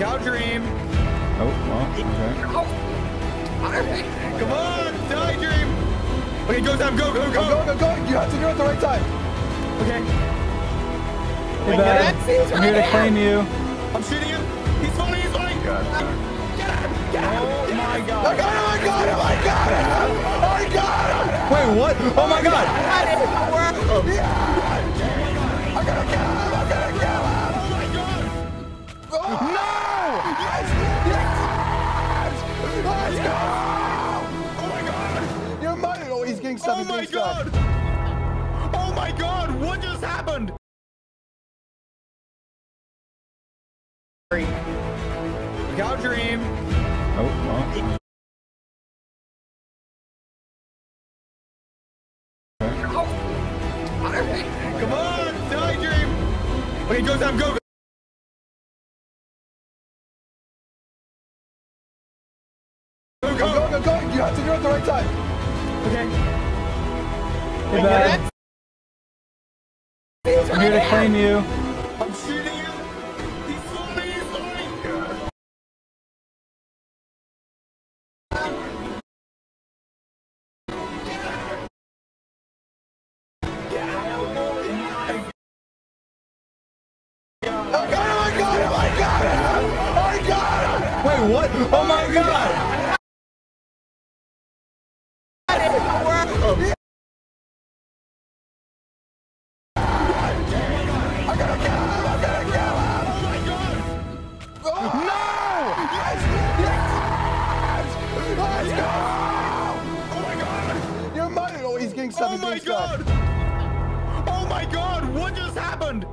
Cow dream. Oh, well, okay. Come on, die dream. Okay, go Sam, go, go, Go, go. go, go. You have to do it at the right time. Okay, Hey, bud. I'm here to claim you. I'm shooting him. He's falling, he's falling. Get him, get him. Oh, oh my God. Oh, I god. got him. I got him. I got him. I got him. Wait, what? Oh my god. I mine. Oh, he's getting stuff. Oh my getting stuff. god. Oh my god, what just happened? Cow dream. Oh, well. Come on, die dream. Okay, go Sam, go, go. Go, Go, go. go, go, go. You have to do it at the right time. Okay. Hey, bud. I'm here to claim you. I'm shooting him. He's falling, he's falling. I got him. I got him. I got him. I got him. Wait, what? Oh my god. Yes! Let's go! Oh my god. You're mine. Oh, he's getting stuff. Oh my stuff. god. Oh my god, what just happened?